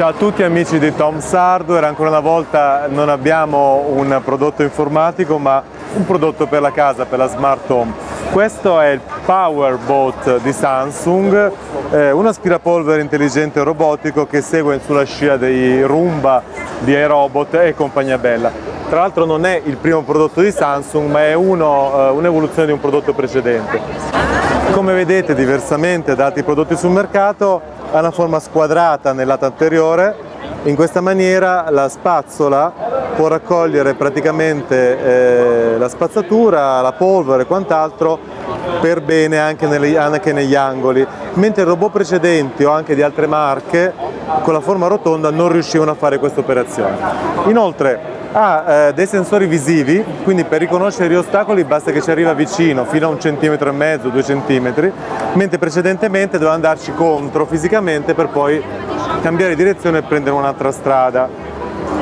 Ciao a tutti amici di Tom's Hardware, ancora una volta non abbiamo un prodotto informatico ma un prodotto per la casa, per la smart home. Questo è il Powerbot di Samsung, eh, un aspirapolvere intelligente robotico che segue sulla scia dei Roomba di iRobot e compagnia bella. Tra l'altro non è il primo prodotto di Samsung ma è eh, un'evoluzione di un prodotto precedente. Come vedete diversamente da altri prodotti sul mercato ha una forma squadrata nel lato anteriore, in questa maniera la spazzola può raccogliere praticamente eh, la spazzatura, la polvere e quant'altro per bene anche, nelle, anche negli angoli, mentre robot precedenti o anche di altre marche con la forma rotonda non riuscivano a fare questa operazione. Inoltre ha eh, dei sensori visivi, quindi per riconoscere gli ostacoli basta che ci arriva vicino, fino a un centimetro e mezzo, due centimetri, mentre precedentemente doveva andarci contro fisicamente per poi cambiare direzione e prendere un'altra strada.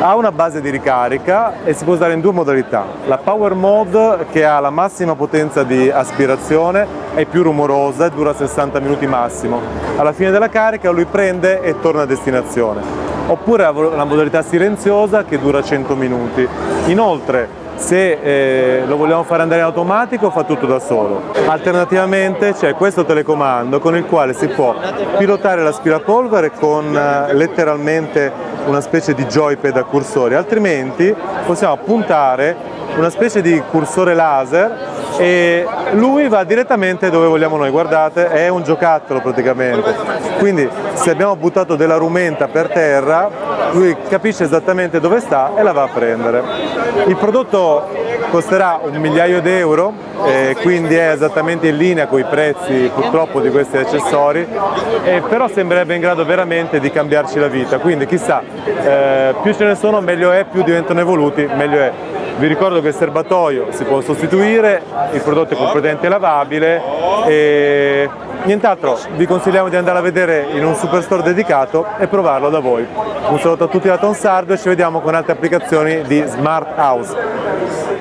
Ha una base di ricarica e si può usare in due modalità. La Power Mode che ha la massima potenza di aspirazione, è più rumorosa e dura 60 minuti massimo. Alla fine della carica lui prende e torna a destinazione oppure la modalità silenziosa che dura 100 minuti. Inoltre se eh, lo vogliamo fare andare in automatico fa tutto da solo. Alternativamente c'è questo telecomando con il quale si può pilotare l'aspirapolvere con eh, letteralmente una specie di joypad a cursori, altrimenti possiamo puntare una specie di cursore laser e lui va direttamente dove vogliamo noi, guardate è un giocattolo praticamente, quindi se abbiamo buttato della rumenta per terra lui capisce esattamente dove sta e la va a prendere. Il prodotto costerà un migliaio di euro, eh, quindi è esattamente in linea con i prezzi purtroppo di questi accessori, eh, però sembrerebbe in grado veramente di cambiarci la vita, quindi chissà, eh, più ce ne sono meglio è, più diventano evoluti, meglio è. Vi ricordo che il serbatoio si può sostituire, il prodotto è completamente lavabile e nient'altro, vi consigliamo di andare a vedere in un superstore dedicato e provarlo da voi. Un saluto a tutti da Tonsardo e ci vediamo con altre applicazioni di Smart House.